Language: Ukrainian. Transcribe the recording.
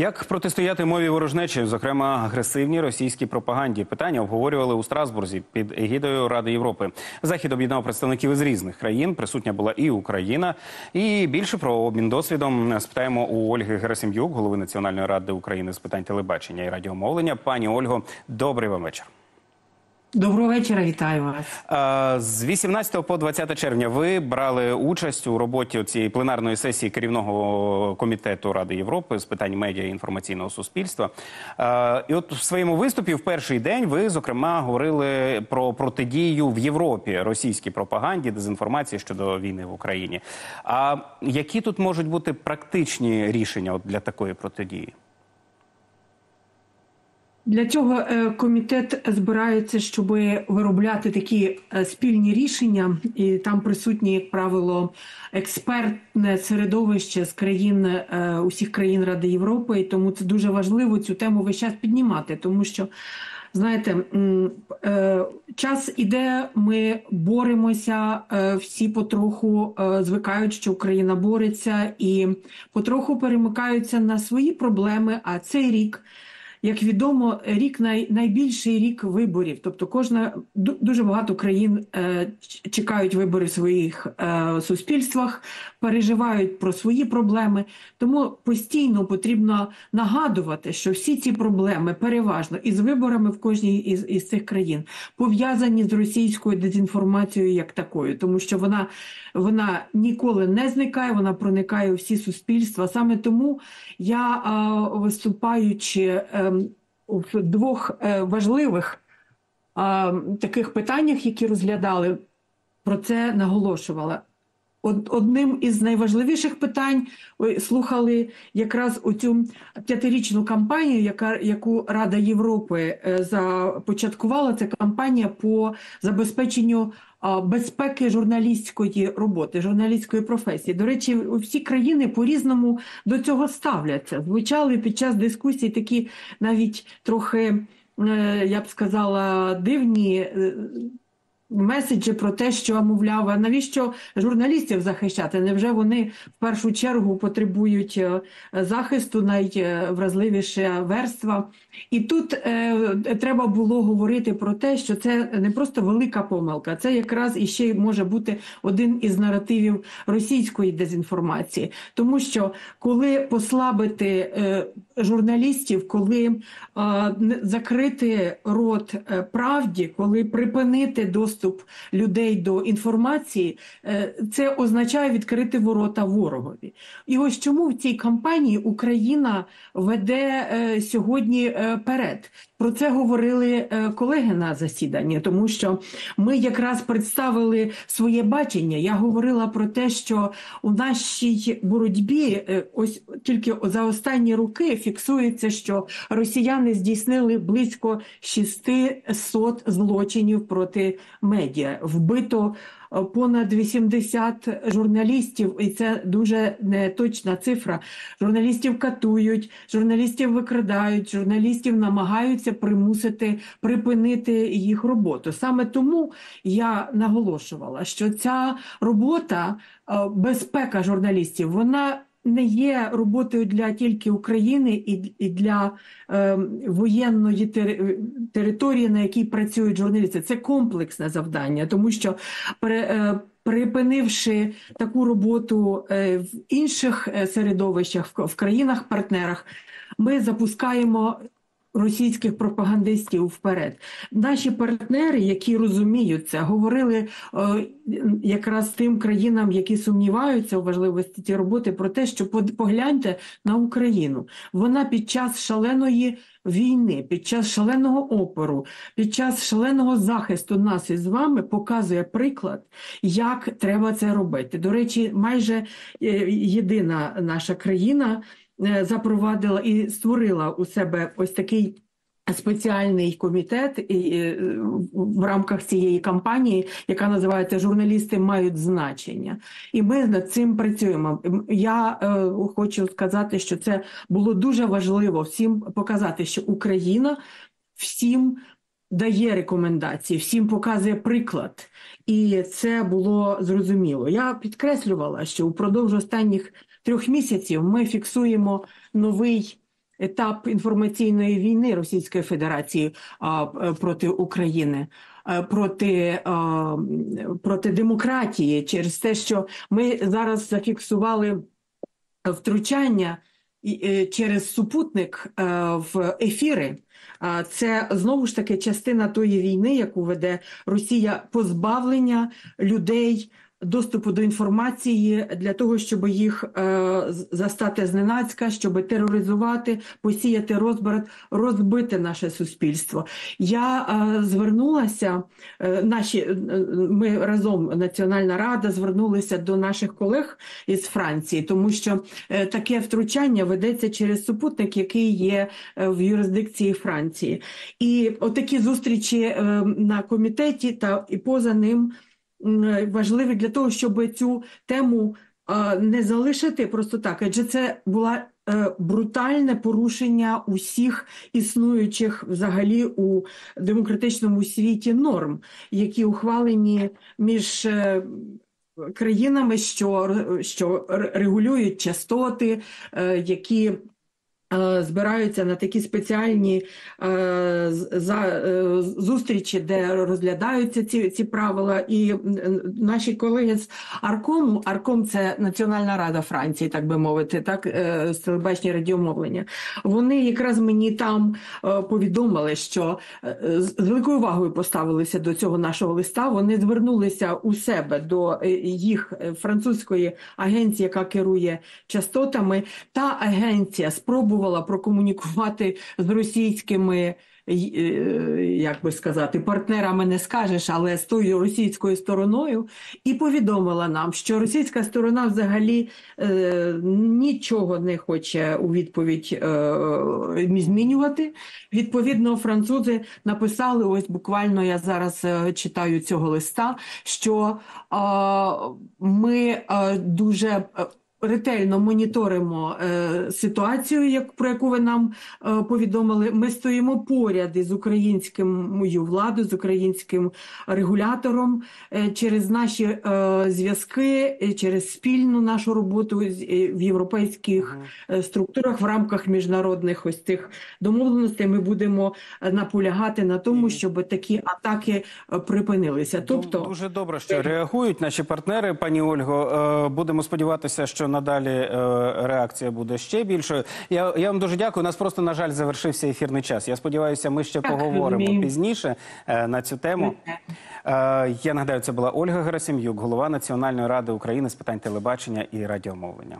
Як протистояти мові ворожнечі, зокрема агресивній російській пропаганді? Питання обговорювали у Страсбурзі під егідою Ради Європи. Захід об'єднав представників із різних країн. Присутня була і Україна. І більше про обмін досвідом спитаємо у Ольги Герасим'юк, голови Національної ради України з питань телебачення і радіомовлення. Пані Ольго, добрий вам вечір. Доброго вечора, вітаю вас. З 18 по 20 червня ви брали участь у роботі цієї пленарної сесії керівного комітету Ради Європи з питань медіа і інформаційного суспільства. І от в своєму виступі в перший день ви зокрема говорили про протидію в Європі російській пропаганді, дезінформації щодо війни в Україні. А які тут можуть бути практичні рішення для такої протидії? Для цього е, комітет збирається, щоб виробляти такі е, спільні рішення, і там присутні, як правило, експертне середовище з країн е, усіх країн Ради Європи. І тому це дуже важливо цю тему весь час піднімати, тому що. Знаєте, час іде, ми боремося, всі потроху звикають, що Україна бореться, і потроху перемикаються на свої проблеми. А цей рік як відомо, рік най, найбільший рік виборів. Тобто, кожна дуже багато країн е, чекають вибори в своїх е, суспільствах, переживають про свої проблеми. Тому постійно потрібно нагадувати, що всі ці проблеми переважно із виборами в кожній із, із цих країн пов'язані з російською дезінформацією як такою, тому що вона, вона ніколи не зникає, вона проникає у всі суспільства. Саме тому я е, виступаючи. Е, в двох е, важливих таких питаннях, які розглядали, про це наголошувала. Одним із найважливіших питань слухали якраз оцю п'ятирічну кампанію, яка яку Рада Європи е, започаткувала. Це кампанія по забезпеченню безпеки журналістської роботи, журналістської професії. До речі, всі країни по різному до цього ставляться. Звучали під час дискусій такі навіть трохи, е, я б сказала, дивні. Меседжі про те, що мовляв, а навіщо журналістів захищати? Невже вони в першу чергу потребують е, захисту найвразливіша верства? І тут е, треба було говорити про те, що це не просто велика помилка, це якраз іще може бути один із наративів російської дезінформації, тому що коли послабити е, журналістів, коли е, закрити рот е, правді, коли припинити доступ доступ людей до інформації, е, це означає відкрити ворота ворогові. І ось чому в цій кампанії Україна веде е, сьогодні е, перед. Про це говорили колеги на засіданні, тому що ми якраз представили своє бачення. Я говорила про те, що у нашій боротьбі, ось тільки за останні роки, фіксується, що росіяни здійснили близько 600 злочинів проти медіа. Вбито е, понад 80 журналістів, і це дуже неточна цифра. Журналістів катують, журналістів викрадають, журналістів намагаються примусити припинити їх роботу. Саме тому я наголошувала, що ця робота, е, безпека журналістів, вона не є роботою для тільки України і для е, воєнної території, на якій працюють журналісти. Це комплексне завдання, тому що при, е, припинивши таку роботу е, в інших е, середовищах, в країнах-партнерах, ми запускаємо російських пропагандистів вперед. Наші партнери, які розуміють це, говорили е, якраз тим країнам, які сумніваються у важливості цієї роботи, про те, що погляньте на Україну. Вона під час шаленої. Війни під час шаленого опору, під час шаленого захисту нас із вами показує приклад, як треба це робити. До речі, майже е, єдина наша країна запровадила і створила у себе ось такий. Спеціальний комітет і в рамках цієї кампанії, яка називається Журналісти мають значення, і ми над цим працюємо. Я е, хочу сказати, що це було дуже важливо всім показати, що Україна всім дає рекомендації, всім показує приклад, і це було зрозуміло. Я підкреслювала, що упродовж останніх трьох місяців ми фіксуємо новий етап інформаційної війни Російської Федерації е, проти України, е, проти, проти демократії, через те, що ми зараз зафіксували втручання е, через супутник е, в ефіри. Це знову ж таки частина тої війни, яку веде Росія, позбавлення людей доступу до інформації для того, щоб їх е, застати зненацька, щоб тероризувати, посіяти розбрат, розбити наше суспільство. Я е, звернулася, е, наші ми разом Національна Рада звернулися до наших колег із Франції, тому що таке втручання ведеться через супутник, який є в юрисдикції Франції. І отакі зустрічі на комітеті та і поза ним важливі для того, щоб цю тему е, не залишити просто так, адже це була е, брутальне порушення усіх існуючих взагалі у демократичному світі норм, які ухвалені між е, країнами, що, що регулюють частоти, е, які е, збираються на такі спеціальні е, е, зустрічі, де розглядаються ці, ці правила. І наші колеги з Аркому, Арком це Національна рада Франції, так би мовити, так, е, з телебачення радіомовлення. Вони якраз мені там е, повідомили, що е, з великою увагою поставилися до цього нашого листа. Вони звернулися у себе до е, їх е, французької агенції, яка керує частотами. Та агенція спробувала прокомунікувати з російськими. е, Як би сказати, партнерами не скажеш, але з тою російською стороною, і повідомила нам, що російська сторона взагалі е, нічого не хоче у відповідь е, змінювати. Відповідно, французи написали: ось буквально я зараз е, читаю цього листа, що е, ми е, дуже. Ретельно моніторимо е, ситуацію, як про яку ви нам е, повідомили. Ми стоїмо поряд із українською владою, з українським регулятором е, через наші е, зв'язки, е, через спільну нашу роботу з- е, в європейських е, структурах в рамках міжнародних ось цих домовленостей. Ми будемо е, наполягати на тому, щоб такі атаки е, припинилися. Тобто, дуже добре, що реагують наші партнери, пані Ольго. Е, Будемо сподіватися, що надалі е, реакція буде ще більшою. Я, я вам дуже дякую. У нас просто на жаль завершився ефірний час. Я сподіваюся, ми ще Так, поговоримо розумію. пізніше е, на цю тему. Е, Я нагадаю, це була Ольга Герасим'юк, голова Національної ради України з питань телебачення і радіомовлення.